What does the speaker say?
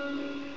you